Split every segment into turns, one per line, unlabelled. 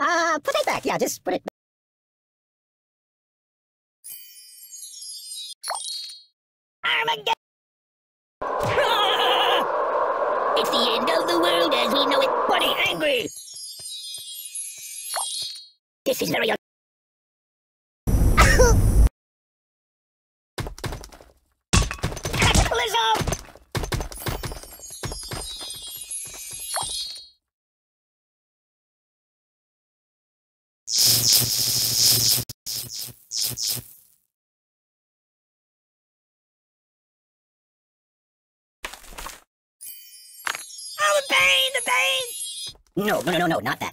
Uh, put it back. Yeah, just put it
Armageddon! It's the end of the world as we know it. Buddy, angry! This is very Cataclysm! Oh, the pain, the pain!
No, no, no, no, no, not that.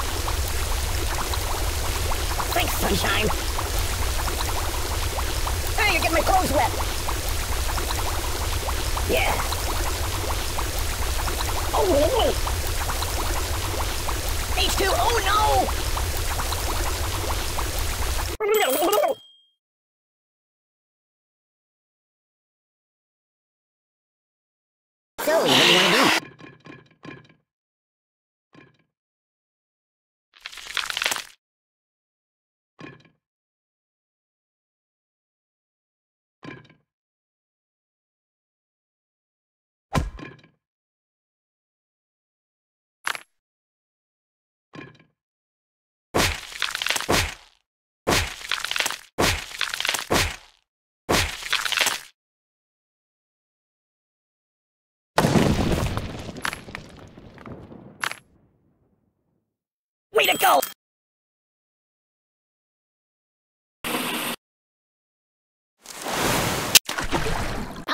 Sunshine. Hey, you're getting my clothes wet. Yeah. Oh, no. H2, oh no!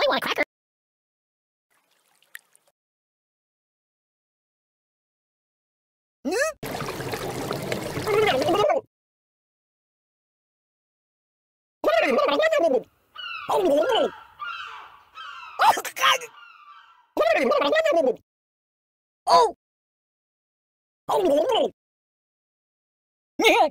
Probably want a cracker.
Oh, God! Oh! Oh! Yeah.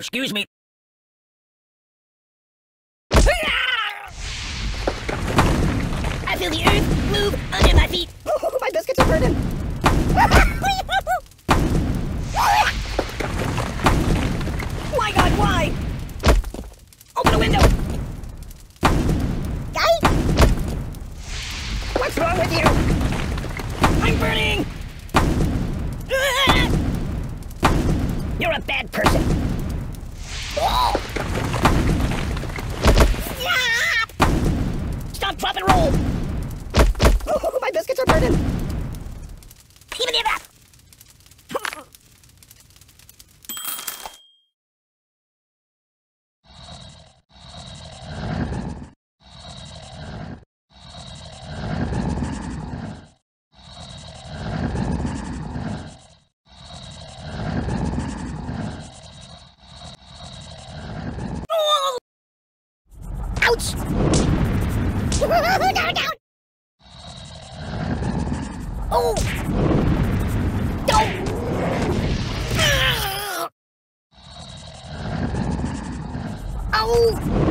Excuse me. I feel the earth move under my feet.
Oh, my biscuits are burning.
My God, why? Roll.
Oh, my biscuits are burning.
Oh!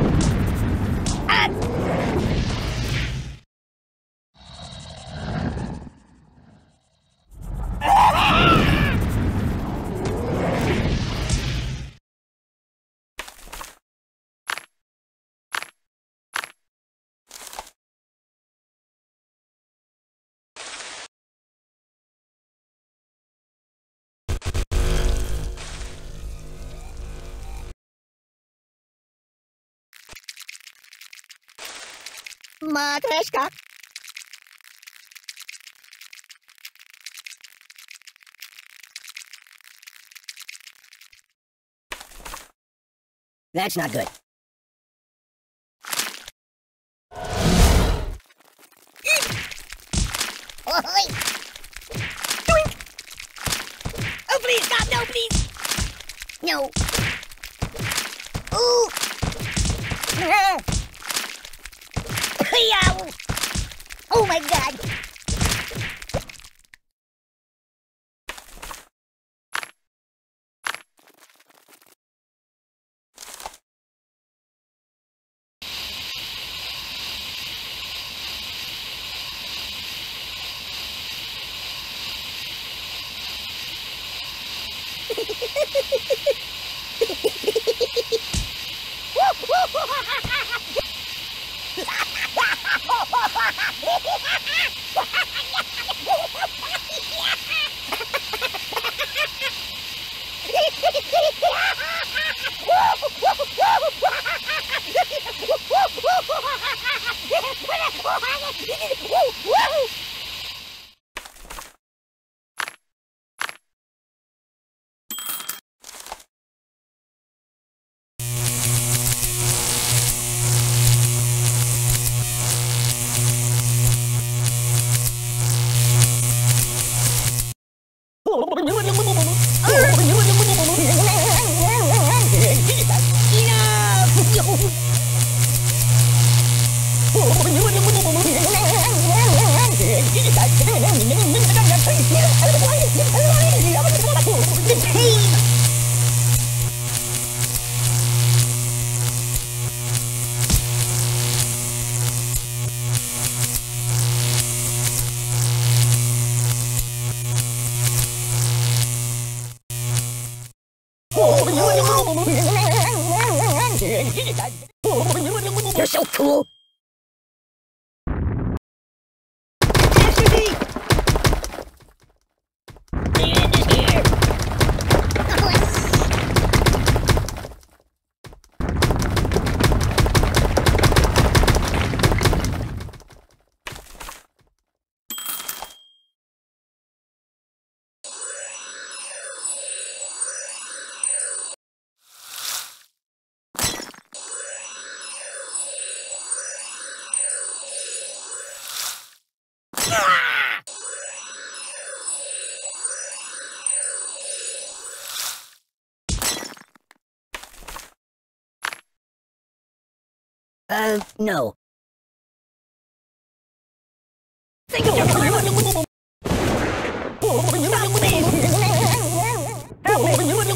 Матрешка.
That's not good. Oh
my
god!
Ha ha ha!
You're so cool. Uh, no. Help
me!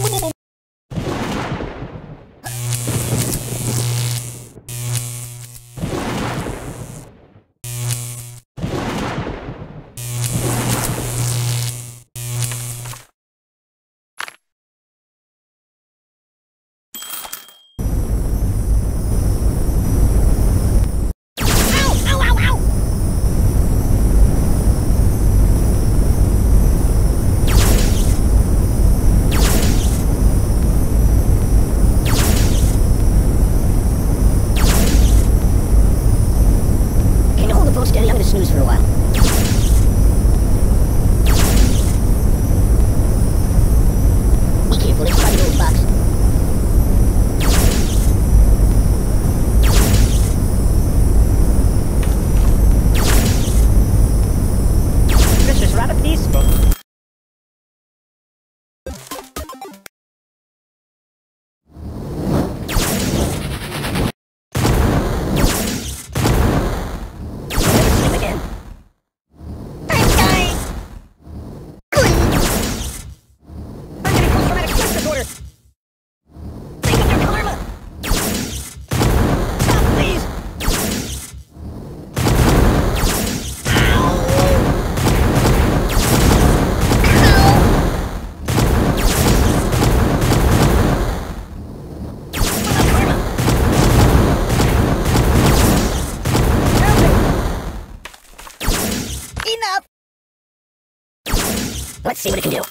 Let's see what it can do.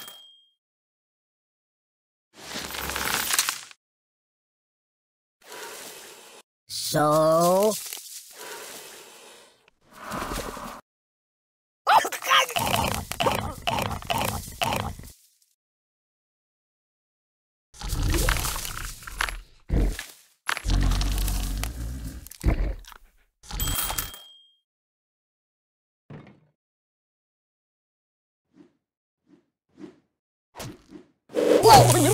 So... That's